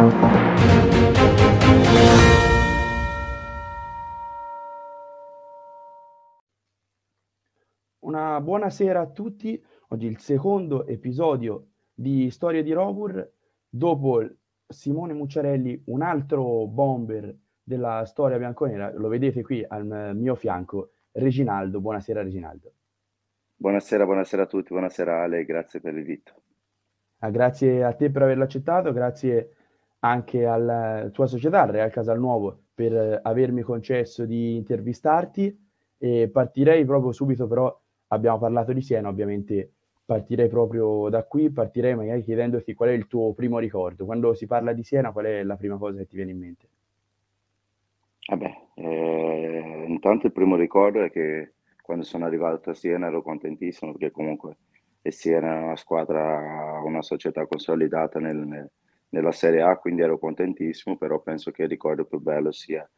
Una buonasera a tutti. Oggi il secondo episodio di Storie di Robur. Dopo Simone Mucciarelli, un altro bomber della storia bianconera, lo vedete qui al mio fianco, Reginaldo. Buonasera Reginaldo. Buonasera, buonasera a tutti, buonasera Ale, grazie per l'invito. Ah, grazie a te per averlo accettato, grazie anche alla tua società, Real Casalnuovo, per avermi concesso di intervistarti. E partirei proprio subito, però abbiamo parlato di Siena, ovviamente partirei proprio da qui, partirei magari chiedendoti qual è il tuo primo ricordo. Quando si parla di Siena, qual è la prima cosa che ti viene in mente? Vabbè, eh, intanto il primo ricordo è che quando sono arrivato a Siena ero contentissimo perché comunque Siena è una squadra, una società consolidata nel, nella Serie A, quindi ero contentissimo, però penso che il ricordo più bello sia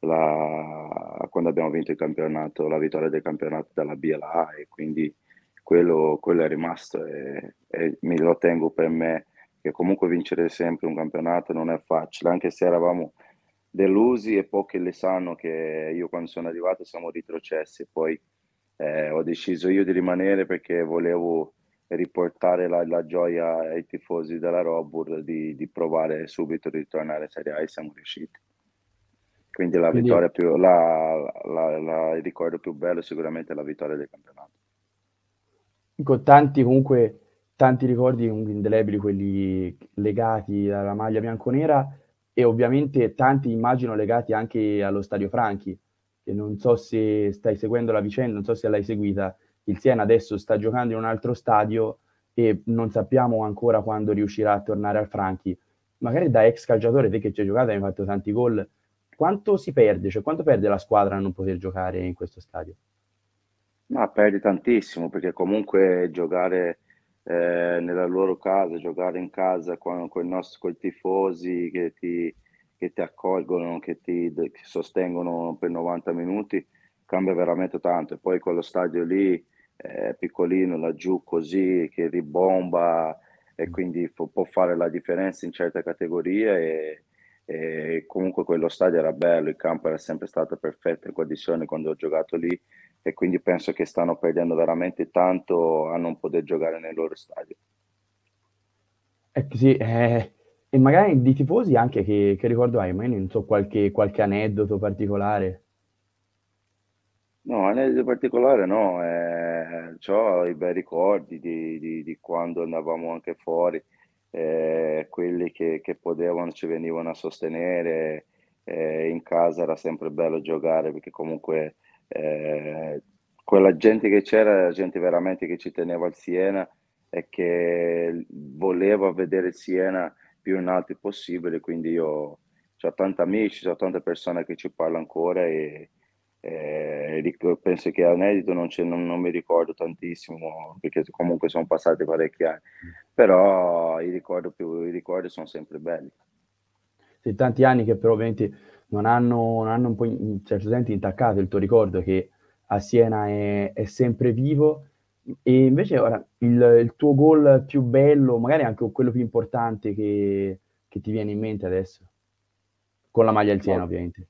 la, quando abbiamo vinto il campionato, la vittoria del campionato dalla B alla A e quindi quello, quello è rimasto e, e mi lo tengo per me che comunque vincere sempre un campionato non è facile, anche se eravamo delusi e pochi le sanno che io quando sono arrivato siamo retrocessi. Poi eh, ho deciso io di rimanere perché volevo riportare la, la gioia ai tifosi della Robur di, di, provare subito di ritornare in Serie A e siamo riusciti. Quindi la Quindi... vittoria più, la, la, il ricordo più bello sicuramente è la vittoria del campionato. Con tanti comunque tanti ricordi indelebili, quelli legati alla maglia bianconera e ovviamente tanti immagino legati anche allo Stadio Franchi, che non so se stai seguendo la vicenda, non so se l'hai seguita, il Siena adesso sta giocando in un altro stadio e non sappiamo ancora quando riuscirà a tornare al Franchi. Magari da ex calciatore, te che ci hai giocato, hai fatto tanti gol, quanto si perde, cioè quanto perde la squadra a non poter giocare in questo stadio? Ma perdi tantissimo perché comunque giocare eh, nella loro casa, giocare in casa con, con, nostri, con i tifosi che ti, che ti accolgono, che ti che sostengono per 90 minuti, cambia veramente tanto. E poi quello stadio lì, eh, piccolino, laggiù così, che ribomba e quindi può, può fare la differenza in certe categorie e, e comunque quello stadio era bello, il campo era sempre stato perfetto in condizioni quando ho giocato lì e quindi penso che stanno perdendo veramente tanto a non poter giocare nei loro stadi. Eh, sì, eh, e magari di tifosi anche che, che ricordo hai, ma io non so qualche, qualche aneddoto particolare. No, aneddoto particolare no, eh, ho i bei ricordi di, di, di, quando andavamo anche fuori, eh, quelli che, che, potevano ci venivano a sostenere, eh, in casa era sempre bello giocare perché comunque eh, quella gente che c'era, gente veramente che ci teneva al Siena e che voleva vedere il Siena più in alto possibile, quindi io ho tanti amici, ho tante persone che ci parlano ancora e, e penso che anedito non, non, non, mi ricordo tantissimo perché comunque sono passati parecchi anni, però i ricordi, più, i ricordi sono sempre belli. Sì, tanti anni che però ovviamente non hanno, non hanno un po' in certo senso intaccato il tuo ricordo che a Siena è, è sempre vivo e invece ora il, il, tuo gol più bello, magari anche quello più importante che, che ti viene in mente adesso, con la maglia del Siena no. ovviamente.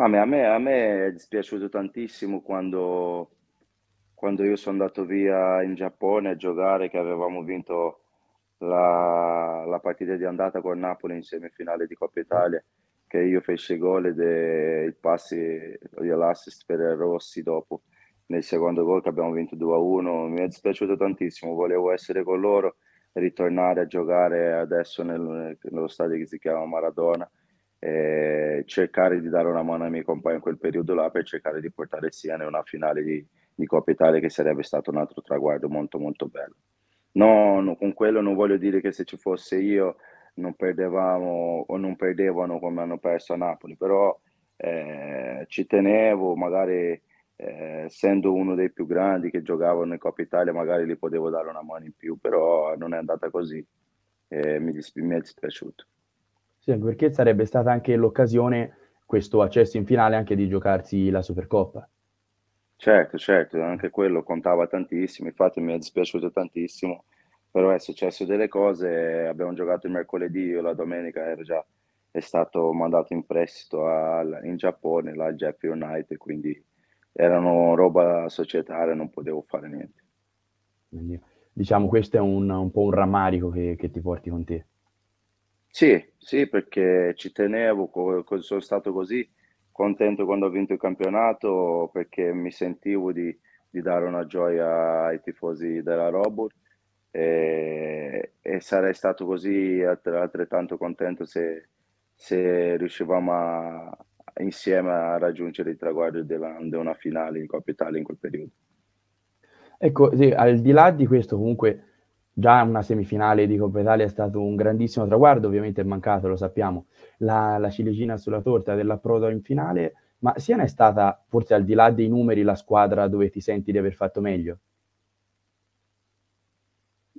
A me, a, me, a me, è dispiaciuto tantissimo quando, quando io sono andato via in Giappone a giocare, che avevamo vinto la, la partita di andata con Napoli in semifinale di Coppa Italia che io feci gol ed il passi l'assist per Rossi dopo nel secondo gol che abbiamo vinto 2-1 mi è dispiaciuto tantissimo volevo essere con loro ritornare a giocare adesso nel, nello stadio che si chiama Maradona e cercare di dare una mano ai miei compagni in quel periodo là per cercare di portare Siena in una finale di, di Coppa Italia che sarebbe stato un altro traguardo molto molto bello no, no, con quello non voglio dire che se ci fosse io non perdevamo o non perdevano come hanno perso a Napoli, però eh, ci tenevo, magari eh, essendo uno dei più grandi che giocavano in Coppa Italia, magari gli potevo dare una mano in più, però non è andata così e mi, mi è dispiaciuto. Sì, perché sarebbe stata anche l'occasione, questo accesso in finale, anche di giocarsi la Supercoppa. Certo, certo, anche quello contava tantissimo, infatti mi è dispiaciuto tantissimo però è successo delle cose, abbiamo giocato il mercoledì, io la domenica ero già, è stato mandato in prestito al, in Giappone, là al Jeffrey United, quindi erano roba societaria, non potevo fare niente. Diciamo questo è un, un po' un rammarico che, che, ti porti con te. Sì, sì, perché ci tenevo, sono stato così contento quando ho vinto il campionato perché mi sentivo di, di dare una gioia ai tifosi della Robot e, e sarei stato così altrettanto contento se, se riuscivamo a, insieme a raggiungere il traguardo di una finale in Coppa Italia in quel periodo. Ecco, sì, al di là di questo, comunque, già una semifinale di Coppa Italia è stato un grandissimo traguardo, ovviamente è mancato, lo sappiamo, la, la ciliegina sulla torta dell'approdo in finale, ma Siena è stata, forse al di là dei numeri, la squadra dove ti senti di aver fatto meglio?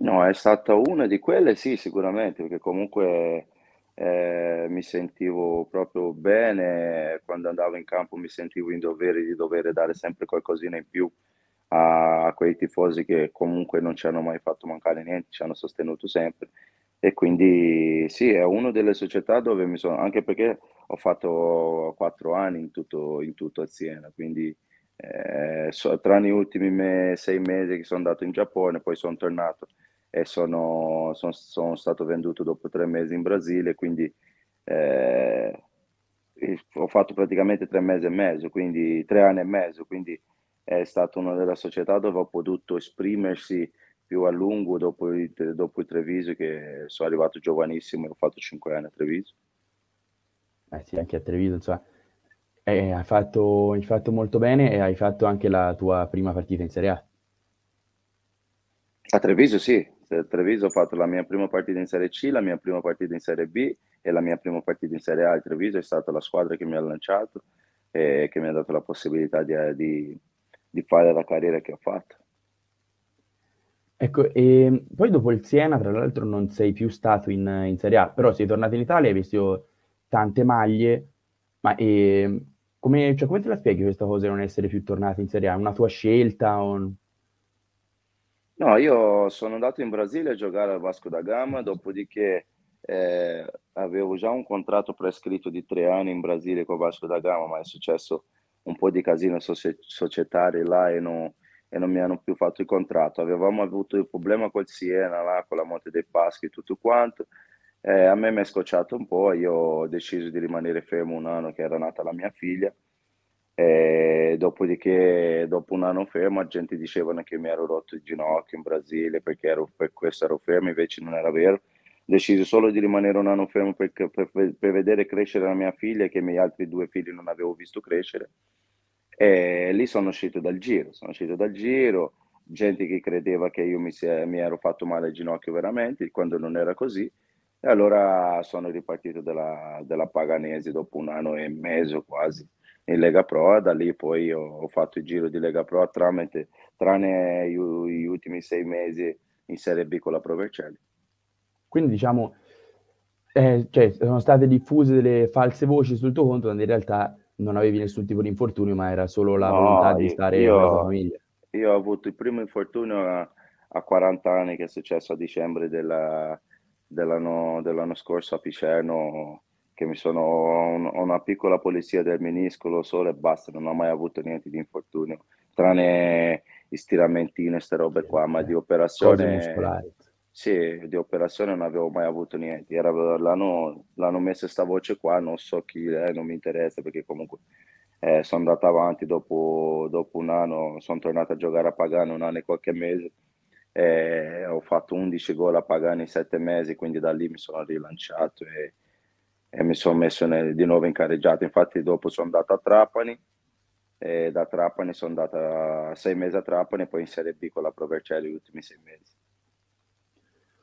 No, è stata una di quelle, sì, sicuramente, perché comunque eh, mi sentivo proprio bene, quando andavo in campo mi sentivo in dovere di dover dare sempre qualcosina in più a, quei tifosi che comunque non ci hanno mai fatto mancare niente, ci hanno sostenuto sempre. E quindi sì, è una delle società dove mi sono, anche perché ho fatto quattro anni in tutto, in tutto a Siena, quindi eh, so, tranne gli ultimi me, sei mesi che sono andato in Giappone, poi sono tornato e sono, sono, sono, stato venduto dopo tre mesi in Brasile, quindi eh, ho fatto praticamente tre mesi e mezzo, quindi tre anni e mezzo, quindi è stata una delle società dove ho potuto esprimersi più a lungo dopo il, dopo il Treviso, che sono arrivato giovanissimo e ho fatto cinque anni a Treviso. Eh sì, anche a Treviso, insomma, eh, hai, fatto, hai fatto molto bene e hai fatto anche la tua prima partita in Serie A. A Treviso sì, a Treviso ho fatto la mia prima partita in Serie C, la mia prima partita in Serie B e la mia prima partita in Serie A. Il Treviso è stata la squadra che mi ha lanciato e che mi ha dato la possibilità di, di, di fare la carriera che ho fatto. Ecco, e poi dopo il Siena, tra l'altro, non sei più stato in, in Serie A, però sei tornato in Italia, hai visto tante maglie, ma e, come, cioè, come te la spieghi questa cosa di non essere più tornato in Serie A? Una tua scelta? O... No, io sono andato in Brasile a giocare al Vasco da Gama, dopodiché eh, avevo già un contratto prescritto di tre anni in Brasile con Vasco da Gama, ma è successo un po' di casino societario là e non, e non mi hanno più fatto il contratto. Avevamo avuto il problema col Siena, là, con la Monte dei Paschi e tutto quanto. Eh, a me mi è scocciato un po', io ho deciso di rimanere fermo un anno che era nata la mia figlia e dopodiché, dopo un anno fermo, la gente dicevano che mi ero rotto il ginocchio in Brasile perché ero, per questo ero fermo, invece non era vero. Deciso solo di rimanere un anno fermo per, per, per vedere crescere la mia figlia che i miei altri due figli non avevo visto crescere. E lì sono uscito dal giro, sono uscito dal giro, gente che credeva che io mi, mi ero fatto male al ginocchio veramente, quando non era così. E allora sono ripartito dalla, dalla Paganese dopo un anno e mezzo quasi in Lega Pro, da lì poi ho, fatto il giro di Lega Pro tramite, tranne gli, gli ultimi sei mesi in Serie B con la Pro Vercelli. Quindi diciamo, eh, cioè, sono state diffuse delle false voci sul tuo conto, quando in realtà non avevi nessun tipo di infortunio, ma era solo la no, volontà di stare io, con la tua famiglia. Io ho avuto il primo infortunio a, a 40 anni che è successo a dicembre della, dell'anno, dell'anno scorso a Picerno che mi sono ho una piccola polizia del meniscolo solo e basta, non ho mai avuto niente di infortunio, tranne stiramentine e queste robe qua, ma di operazione sì, di operazione non avevo mai avuto niente. Era, l'hanno, l'hanno messa questa voce qua, non so chi è, non mi interessa perché comunque eh, sono andato avanti dopo, dopo, un anno, sono tornato a giocare a Pagano un anno e qualche mese. Eh, ho fatto 11 gol a Pagano in 7 mesi, quindi da lì mi sono rilanciato e e mi sono messo nel, di nuovo in careggiata. Infatti dopo sono andato a Trapani e da Trapani sono andato a sei mesi a Trapani e poi in Serie B con la Provercelli gli ultimi sei mesi.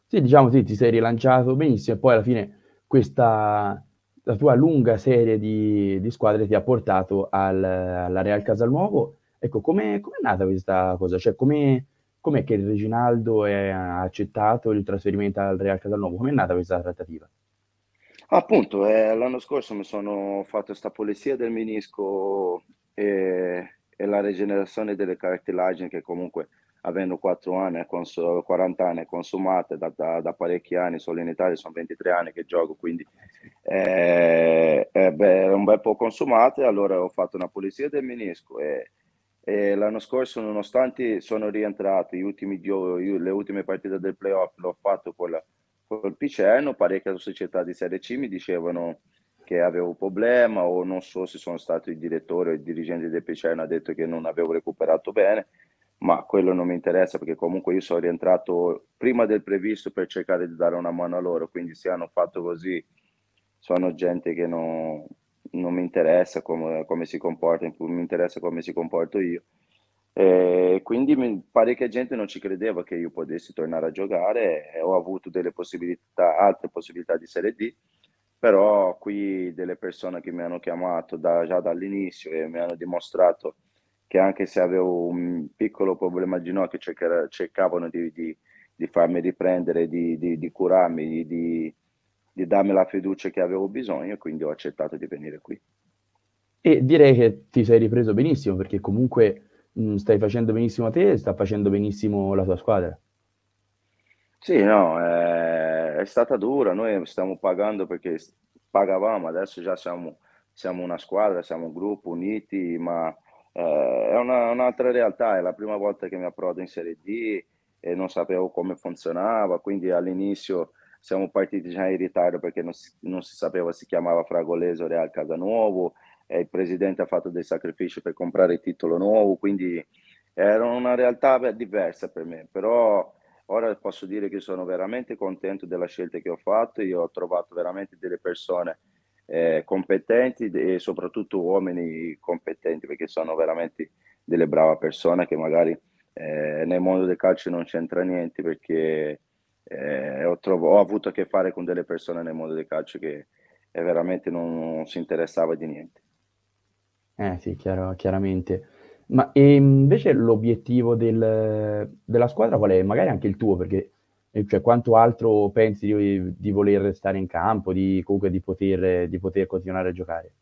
Sì, diciamo sì, ti sei rilanciato benissimo e poi alla fine questa la tua lunga serie di, di squadre ti ha portato al, alla Real Casalnuovo. Ecco, come è nata questa cosa? Cioè, come com'è che Reginaldo è, ha accettato il trasferimento al Real Casalnuovo? Come è nata questa trattativa? Appunto, eh, l'anno scorso mi sono fatto questa pulizia del menisco e, e, la rigenerazione delle cartilagini che comunque avendo 4 anni, 40 anni consumate da, da, da, parecchi anni, solo in Italia sono 23 anni che gioco, quindi eh, eh, beh, un bel po' consumate, allora ho fatto una pulizia del menisco e, e l'anno scorso, nonostante sono rientrato, ultimi, le ultime partite del playoff l'ho fatto con, la, con il Picerno, parecchie società di Serie C mi dicevano che avevo un problema o non so se sono stato il direttore o il dirigente del Picerno ha detto che non avevo recuperato bene, ma quello non mi interessa perché comunque io sono rientrato prima del previsto per cercare di dare una mano a loro, quindi se hanno fatto così sono gente che non, non mi interessa come, come, si comporta, mi interessa come si comporto io. E quindi mi, parecchia gente non ci credeva che io potessi tornare a giocare e ho avuto delle possibilità, altre possibilità di Serie D, però qui delle persone che mi hanno chiamato da, già dall'inizio e mi hanno dimostrato che anche se avevo un piccolo problema al ginocchio cercavano di, di, di farmi riprendere, di, di curarmi, di, darmi la fiducia che avevo bisogno, quindi ho accettato di venire qui. E direi che ti sei ripreso benissimo, perché comunque mh, stai facendo benissimo a te e sta facendo benissimo la tua squadra. Sì, no, è, è stata dura, noi stiamo pagando perché pagavamo, adesso già siamo, siamo una squadra, siamo un gruppo uniti, ma eh, è una, un'altra realtà, è la prima volta che mi approdo in Serie D e non sapevo come funzionava, quindi all'inizio siamo partiti già in ritardo perché non si, non si sapeva se chiamava Fragoleso o Real Casanuovo e il presidente ha fatto dei sacrifici per comprare il titolo nuovo, quindi era una realtà diversa per me, però ora posso dire che sono veramente contento della scelta che ho fatto, io ho trovato veramente delle persone eh, competenti e soprattutto uomini competenti perché sono veramente delle brave persone che magari eh, nel mondo del calcio non c'entra niente perché eh, ho, trovo, ho, avuto a che fare con delle persone nel mondo del calcio che veramente non, non si interessava di niente. Eh sì, chiaro, chiaramente. Ma invece l'obiettivo del, della squadra qual è? Magari anche il tuo, perché cioè, quanto altro pensi di, di, voler restare in campo, di, comunque di poter, di poter continuare a giocare?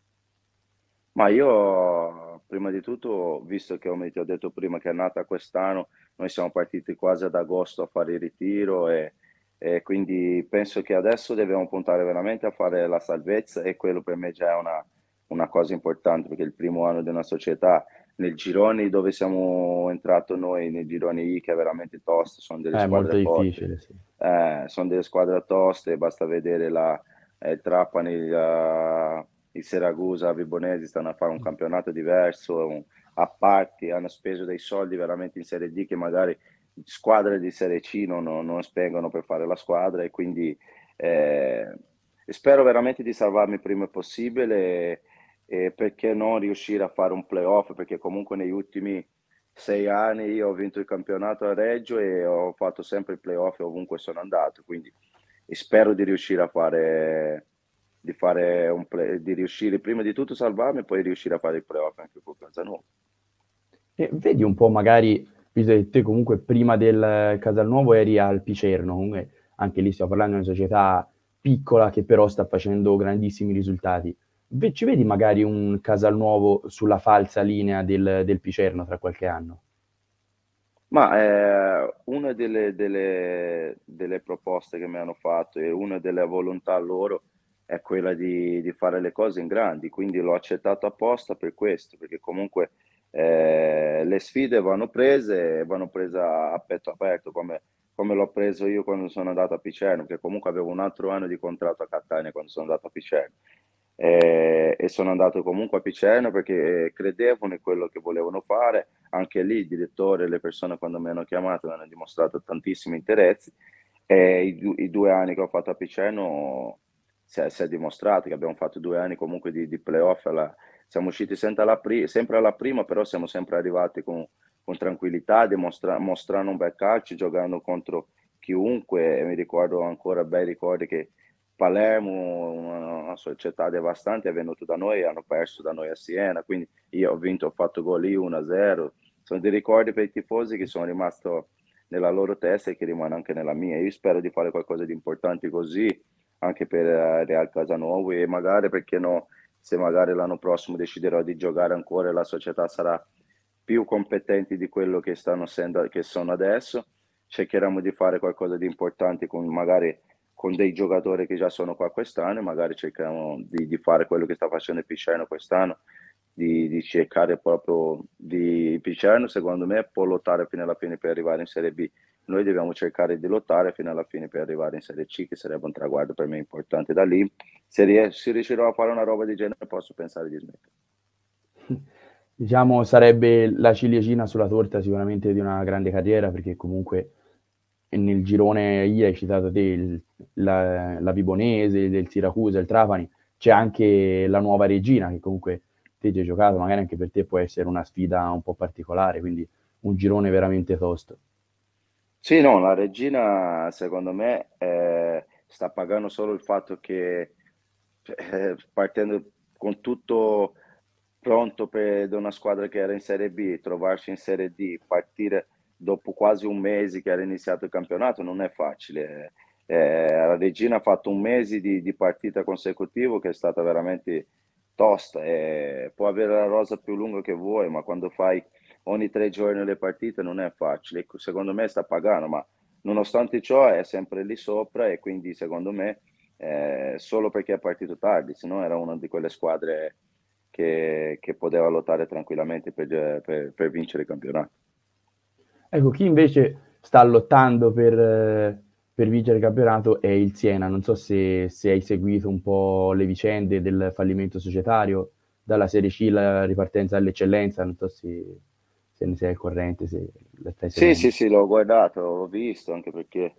Ma io, prima di tutto, visto che come ti ho detto prima che è nata quest'anno, noi siamo partiti quasi ad agosto a fare il ritiro e, e quindi penso che adesso dobbiamo puntare veramente a fare la salvezza e quello per me già è una, una cosa importante perché il primo anno di una società nel girone dove siamo entrati noi, nel girone I, che è veramente tosto, sono delle è squadre molto difficile, sì. eh, sono delle squadre toste, basta vedere la eh, Trapani, il, il Seragusa, Vibonesi stanno a fare un campionato diverso, un, a parte hanno speso dei soldi veramente in Serie D che magari squadre di Serie C non, non spengono per fare la squadra e quindi eh, spero veramente di salvarmi il prima possibile e perché non riuscire a fare un playoff? Perché comunque negli ultimi sei anni io ho vinto il campionato a Reggio e ho fatto sempre il playoff ovunque sono andato quindi spero di riuscire a fare di fare un play, di riuscire prima di tutto a salvarmi e poi riuscire a fare il playoff anche con Casalnuovo e vedi un po' magari visto che te comunque prima del Casalnuovo eri al Picerno comunque anche lì stiamo parlando di una società piccola che però sta facendo grandissimi risultati ci vedi magari un Casalnuovo sulla falsa linea del, del Picerno tra qualche anno? Ma eh, una delle, delle, delle, proposte che mi hanno fatto e una delle volontà loro è quella di, di, fare le cose in grandi, quindi l'ho accettato apposta per questo, perché comunque eh, le sfide vanno prese, vanno prese a petto aperto, come, come l'ho preso io quando sono andato a Picerno, che comunque avevo un altro anno di contratto a Catania quando sono andato a Picerno eh, e sono andato comunque a Picerno perché credevo in quello che volevano fare. Anche lì il direttore e le persone quando mi hanno chiamato mi hanno dimostrato tantissimi interessi e i, i due anni che ho fatto a Picerno si è, si è, dimostrato che abbiamo fatto due anni comunque di, di playoff. Alla, siamo usciti sempre alla, pri, sempre alla, prima, però siamo sempre arrivati con, con tranquillità, dimostra, mostrando un bel calcio, giocando contro chiunque. Mi ricordo ancora bei ricordi che Palermo, una, una, società devastante, è venuto da noi, hanno perso da noi a Siena, quindi io ho vinto, ho fatto gol lì 1-0. Sono dei ricordi per i tifosi che sono rimasti nella loro testa e che rimangono anche nella mia. Io spero di fare qualcosa di importante così anche per uh, Real Casanuovo e magari perché no, se magari l'anno prossimo deciderò di giocare ancora la società sarà più competenti di quello che, stanno sendo, che sono adesso. Cercheremo di fare qualcosa di importante con magari con dei giocatori che già sono qua quest'anno, magari cerchiamo di, di fare quello che sta facendo il Picerno quest'anno, di, di, cercare proprio di Picerno, secondo me può lottare fino alla fine per arrivare in Serie B. Noi dobbiamo cercare di lottare fino alla fine per arrivare in Serie C, che sarebbe un traguardo per me importante. Da lì, se, ries- se riuscirò a fare una roba di genere, posso pensare di smettere. Diciamo sarebbe la ciliegina sulla torta sicuramente di una grande carriera, perché comunque nel girone I hai citato te il, la, la Vibonese, del Siracusa, il Trapani, c'è anche la nuova regina che comunque te ci hai giocato, magari anche per te può essere una sfida un po' particolare, quindi un girone veramente tosto. Sì, no, la regina secondo me eh, sta pagando solo il fatto che eh, partendo con tutto pronto per una squadra che era in Serie B, trovarsi in Serie D, partire dopo quasi un mese che era iniziato il campionato non è facile. Eh, la Regina ha fatto un mese di, di partita consecutivo che è stata veramente tosta. Eh, può avere la rosa più lunga che vuoi, ma quando fai ogni tre giorni le partite non è facile. Ecco, secondo me sta pagando, ma nonostante ciò è sempre lì sopra e quindi secondo me eh, solo perché è partito tardi, se no era una di quelle squadre che, che poteva lottare tranquillamente per, per, per vincere il campionato. Ecco, chi invece sta lottando per, per vincere il campionato è il Siena. Non so se, se, hai seguito un po' le vicende del fallimento societario, dalla Serie C la ripartenza all'eccellenza, non so se, se ne sei al corrente. Se sì, sì, sì, l'ho guardato, l'ho visto, anche perché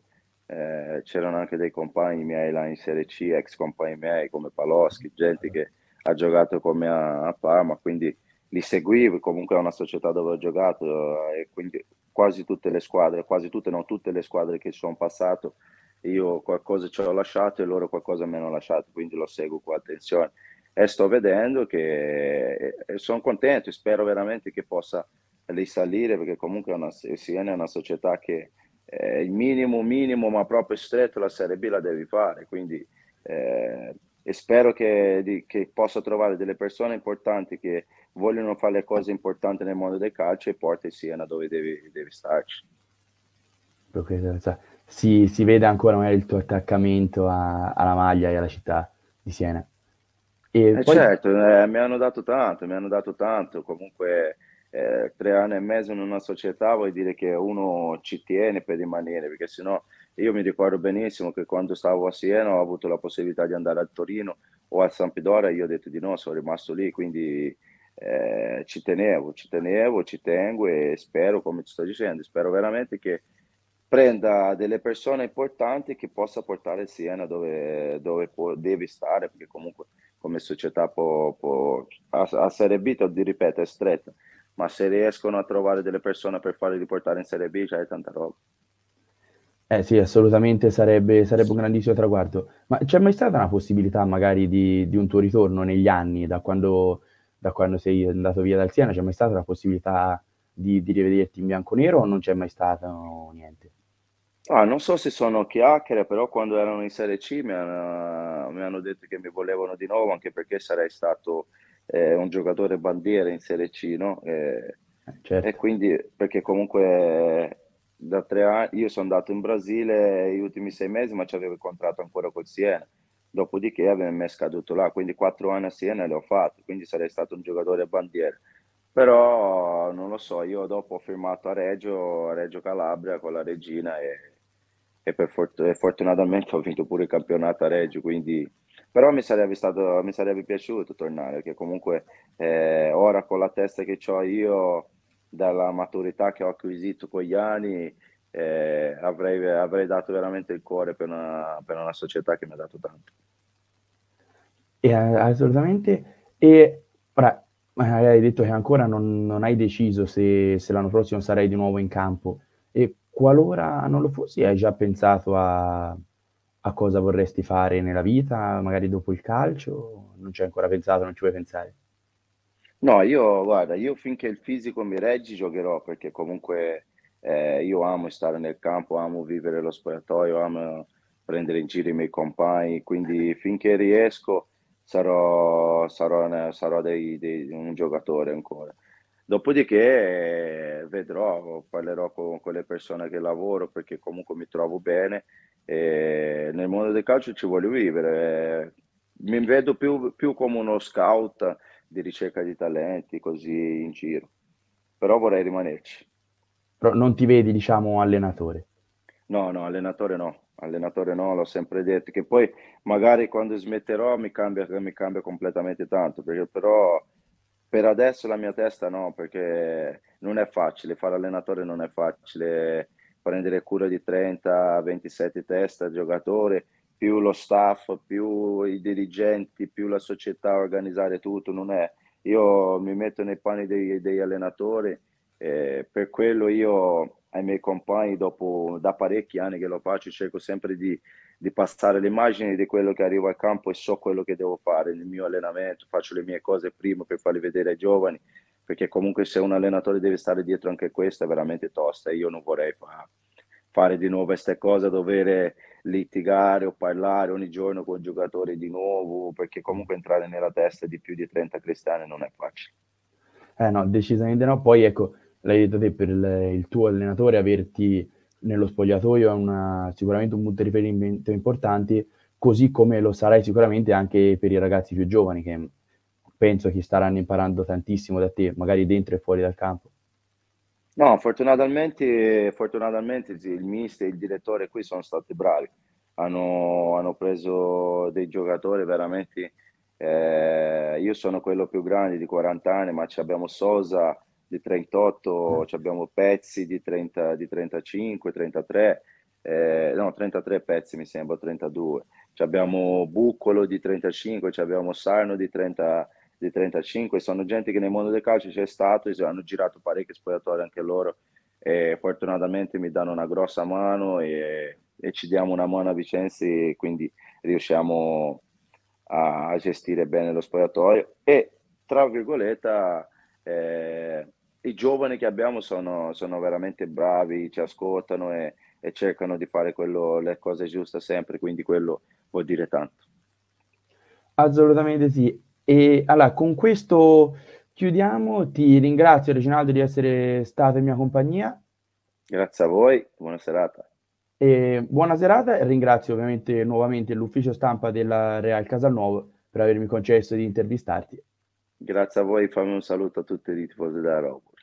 eh, c'erano anche dei compagni miei là in Serie C, ex compagni miei come Paloschi, gente che ha giocato con me a, a Parma, quindi li seguivo, comunque è una società dove ho giocato e quindi quasi tutte le squadre, quasi tutte, non tutte le squadre che sono passato, io qualcosa ci ho lasciato e loro qualcosa mi hanno lasciato, quindi lo seguo con attenzione. E sto vedendo che sono contento, spero veramente che possa risalire perché comunque una, Siena è una società che eh, il minimo minimo ma proprio stretto la Serie B la devi fare, quindi eh, e spero che, che, possa trovare delle persone importanti che vogliono fare le cose importanti nel mondo del calcio e porti Siena dove devi, devi starci. Si, si, vede ancora il tuo attaccamento a, alla maglia e alla città di Siena. E eh poi... Certo, eh, mi hanno dato tanto, mi hanno dato tanto, comunque eh, tre anni e mezzo in una società vuol dire che uno ci tiene per rimanere, perché sennò io mi ricordo benissimo che quando stavo a Siena ho avuto la possibilità di andare a Torino o a Sampdoria, io ho detto di no, sono rimasto lì, quindi eh, ci tenevo, ci tenevo, ci tengo e spero, come ti sto dicendo, spero veramente che prenda delle persone importanti che possa portare Siena dove, dove può, deve stare, perché comunque come società può, può, a, a Serie B, ti ripeto, è stretta, ma se riescono a trovare delle persone per farli riportare in Serie B, c'è tanta roba. Eh sì, assolutamente sarebbe, sarebbe un grandissimo traguardo. Ma c'è mai stata una possibilità magari di, di un tuo ritorno negli anni, da quando, da quando, sei andato via dal Siena? C'è mai stata una possibilità di, di rivederti in bianco-nero o non c'è mai stato no, niente? Ah, non so se sono chiacchiere, però quando erano in Serie C mi hanno, mi hanno detto che mi volevano di nuovo, anche perché sarei stato eh, un giocatore bandiera in Serie C, no? E, eh, certo. e quindi, perché comunque da tre anni, io sono andato in Brasile gli ultimi sei mesi, ma avevo il contratto ancora col Siena. Dopodiché aveva me scaduto là, quindi quattro anni a Siena li ho fatti, quindi sarei stato un giocatore a bandiera. Però non lo so, io dopo ho firmato a Reggio, a Reggio Calabria con la Regina e, e, per fort- e fortunatamente ho vinto pure il campionato a Reggio, quindi però mi sarebbe, stato, mi sarebbe piaciuto tornare, perché comunque eh, ora con la testa che ho io dalla maturità che ho acquisito con gli anni, eh, avrei, avrei, dato veramente il cuore per una, per una, società che mi ha dato tanto. E, assolutamente. E ora, hai detto che ancora non, non hai deciso se, se, l'anno prossimo sarai di nuovo in campo. E qualora non lo fossi, hai già pensato a, a cosa vorresti fare nella vita, magari dopo il calcio? Non ci hai ancora pensato, non ci vuoi pensare? No, io guarda, io finché il fisico mi reggi giocherò perché comunque eh, io amo stare nel campo, amo vivere lo spogliatoio, amo prendere in giro i miei compagni, quindi finché riesco sarò, sarò, sarò dei, dei, un giocatore ancora. Dopodiché eh, vedrò, parlerò con, con, le persone che lavoro perché comunque mi trovo bene e nel mondo del calcio ci voglio vivere. Mi vedo più, più come uno scout di ricerca di talenti così in giro, però vorrei rimanerci. Però non ti vedi, diciamo, allenatore? No, no, allenatore no, allenatore no, l'ho sempre detto, che poi magari quando smetterò mi cambia, mi cambia completamente tanto, perché però per adesso la mia testa no, perché non è facile, fare allenatore non è facile, prendere cura di 30, 27 testa, giocatori, più lo staff, più i dirigenti, più la società, organizzare tutto, non è. Io mi metto nei panni dei, degli allenatori, eh, per quello io ai miei compagni, dopo da parecchi anni che lo faccio, cerco sempre di di passare le immagini di quello che arrivo al campo e so quello che devo fare nel mio allenamento, faccio le mie cose prima per farle vedere ai giovani, perché comunque se un allenatore deve stare dietro anche questo è veramente tosta io non vorrei fa, fare di nuovo queste cose, dover litigare o parlare ogni giorno con giocatori di nuovo, perché comunque entrare nella testa di più di 30 cristiani non è facile. Eh no, decisamente no. Poi ecco, l'hai detto te, per il, il tuo allenatore averti nello spogliatoio è una, sicuramente un punto di riferimento importante, così come lo sarai sicuramente anche per i ragazzi più giovani che penso che staranno imparando tantissimo da te, magari dentro e fuori dal campo. No, fortunatamente, fortunatamente il mister e il direttore qui sono stati bravi, hanno, hanno preso dei giocatori veramente, eh, io sono quello più grande di 40 anni, ma abbiamo Sosa, di 38, mm. abbiamo pezzi di, 30, di 35, 33, eh, no 33 pezzi mi sembra, 32. abbiamo Buccolo di 35, abbiamo Sarno di, 30, di 35, sono gente che nel mondo del calcio c'è stato, hanno girato parecchi spogliatori anche loro e fortunatamente mi danno una grossa mano e, e ci diamo una mano a Vicenza e quindi riusciamo a, a gestire bene lo spogliatoio e tra virgolette eh, i giovani che abbiamo sono, sono veramente bravi, ci ascoltano e, e cercano di fare quello, le cose giuste sempre, quindi quello vuol dire tanto. Assolutamente sì. E allora, con questo chiudiamo. Ti ringrazio Reginaldo di essere stato in mia compagnia. Grazie a voi, buona serata. E buona serata e ringrazio ovviamente nuovamente l'ufficio stampa della Real Casalnuovo per avermi concesso di intervistarti. Grazie a voi, fammi un saluto a tutti i tifosi da Robot.